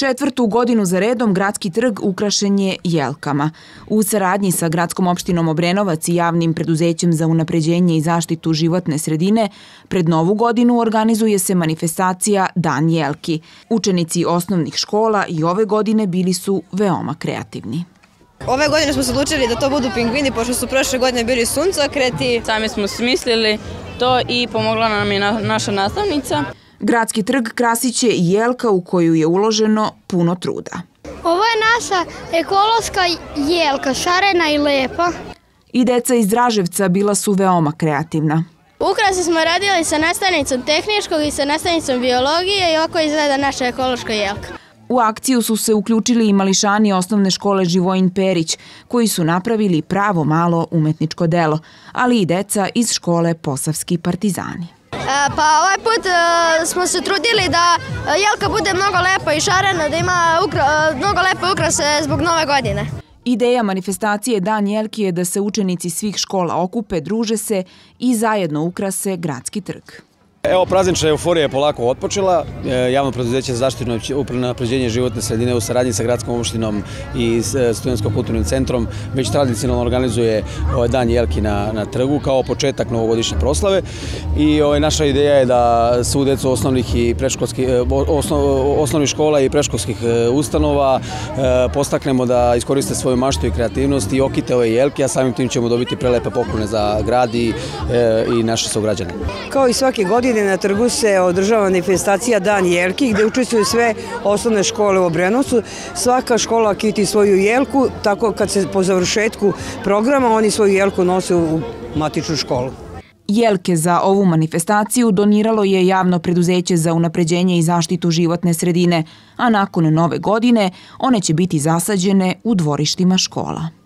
Četvrtu godinu za redom gradski trg ukrašen je jelkama. U saradnji sa gradskom opštinom Obrenovac i javnim preduzećem za unapređenje i zaštitu životne sredine, pred novu godinu organizuje se manifestacija Dan jelki. Učenici osnovnih škola i ove godine bili su veoma kreativni. Ove godine smo se odlučili da to budu pingvini, pošto su prošle godine bili suncokreti. Sami smo smislili to i pomogla nam je naša nastavnica. Gradski trg krasiće jelka u koju je uloženo puno truda. Ovo je naša ekološka jelka, šarena i lepa. I deca iz Draževca bila su veoma kreativna. Ukrase smo radili sa nastavnicom tehničkog i sa nastavnicom biologije i oko izgleda naša ekološka jelka. U akciju su se uključili i mališani osnovne škole Živojin Perić, koji su napravili pravo malo umetničko delo, ali i deca iz škole Posavski partizani. E, pa ovaj put e, smo se trudili da jelka bude mnogo lepa i šarena, da ima ukra, e, mnogo lepe ukrase zbog nove godine. Ideja manifestacije Dan Jelki je da se učenici svih škola okupe, druže se i zajedno ukrase gradski trg. Evo, praznična euforija je polako otpočela. E, javno preduzeće za zaštitno napređenje životne sredine u saradnji sa gradskom opštinom i e, studentsko-kulturnim centrom već tradicionalno organizuje ovaj dan Jelki na, na trgu kao početak novogodišnje proslave. I ovaj, naša ideja je da svu decu osnovnih i preškolskih, e, osnov, osnovnih škola i preškolskih ustanova postaknemo da iskoriste svoju maštu i kreativnost i okite ove Jelke, a samim tim ćemo dobiti prelepe poklone za grad i, i naše sugrađane. Kao i svake godine godine na trgu se održava manifestacija Dan Jelki gde učestvuju sve osnovne škole u Obrenovcu. Svaka škola kiti svoju jelku, tako kad se po završetku programa oni svoju jelku nose u matičnu školu. Jelke za ovu manifestaciju doniralo je javno preduzeće za unapređenje i zaštitu životne sredine, a nakon nove godine one će biti zasađene u dvorištima škola.